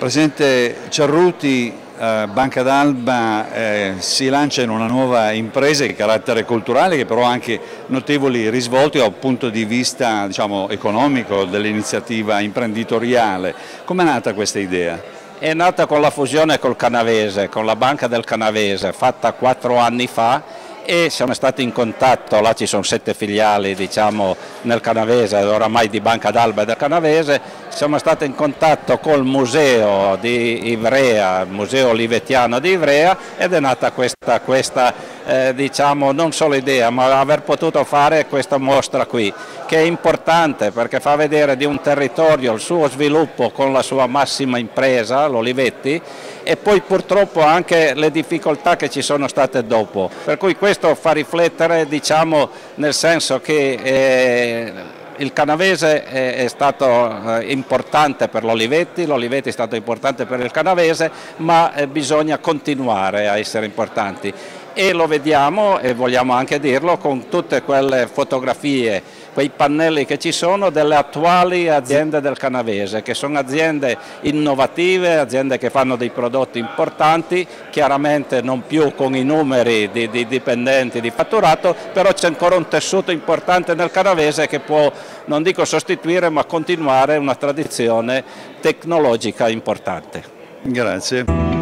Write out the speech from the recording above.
Presidente Cerruti, eh, Banca d'Alba eh, si lancia in una nuova impresa di carattere culturale che però ha anche notevoli risvolti dal punto di vista diciamo, economico dell'iniziativa imprenditoriale. Come è nata questa idea? È nata con la fusione col Canavese, con la Banca del Canavese, fatta quattro anni fa e siamo stati in contatto, là ci sono sette filiali diciamo, nel Canavese, oramai di Banca d'Alba del Canavese, siamo stati in contatto col museo di Ivrea, il museo olivetiano di Ivrea ed è nata questa, questa eh, diciamo, non solo idea ma aver potuto fare questa mostra qui che è importante perché fa vedere di un territorio il suo sviluppo con la sua massima impresa, l'Olivetti, e poi purtroppo anche le difficoltà che ci sono state dopo. Per cui questo fa riflettere diciamo, nel senso che eh, il Canavese è, stato eh, importante per l'Olivetti, l'Olivetti è stato importante per il Canavese, ma eh, bisogna continuare a essere importanti e lo vediamo e vogliamo anche dirlo con tutte quelle fotografie, quei pannelli che ci sono delle attuali aziende del Canavese che sono aziende innovative, aziende che fanno dei prodotti importanti, chiaramente non più con i numeri di, di dipendenti di fatturato, però c'è ancora un tessuto importante nel Canavese che può, non dico sostituire, ma continuare una tradizione tecnologica importante. Grazie.